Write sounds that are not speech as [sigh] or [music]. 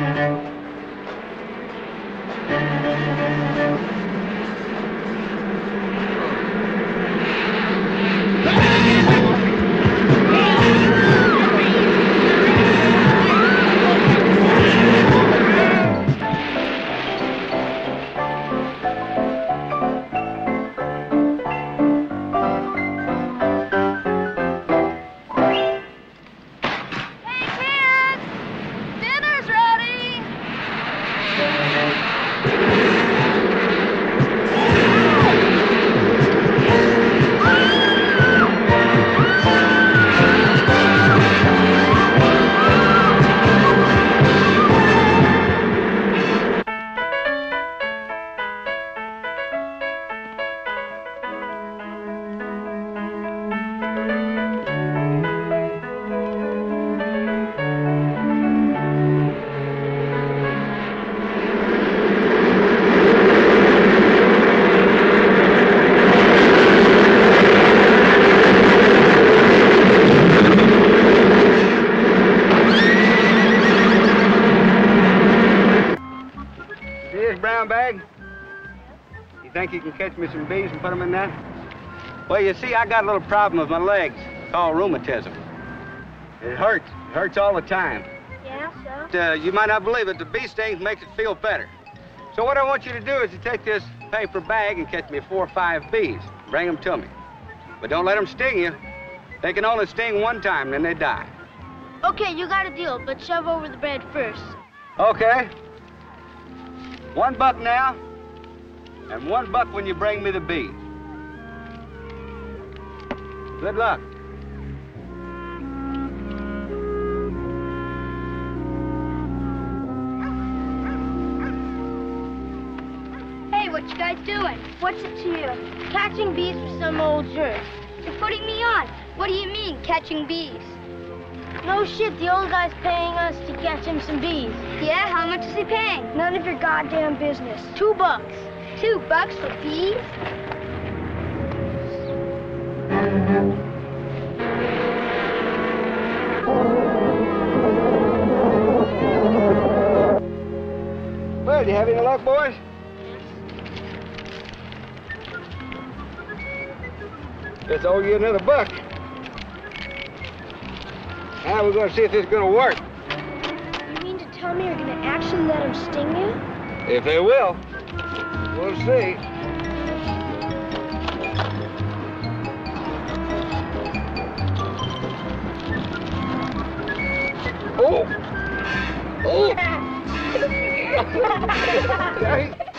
Müzik think you can catch me some bees and put them in that? Well, you see, I got a little problem with my legs It's called rheumatism. It hurts. It hurts all the time. Yeah, so? Uh, you might not believe it, the bee sting makes it feel better. So what I want you to do is to take this paper bag and catch me four or five bees. Bring them to me. But don't let them sting you. They can only sting one time, then they die. Okay, you got a deal, but shove over the bread first. Okay. One buck now, and one buck when you bring me the bees. Good luck. Hey, what you guys doing? What's it to you? Catching bees for some old jerk. You're putting me on. What do you mean, catching bees? No shit, the old guy's paying us to catch him some bees. Yeah, how much is he paying? None of your goddamn business. Two bucks. Two bucks for bees? Well, do you have any luck, boys? Yes. Let's owe you another buck. Now we're going to see if this is going to work. You mean to tell me you're gonna actually let him sting you? If they will, we'll see. Oh! Oh! [laughs]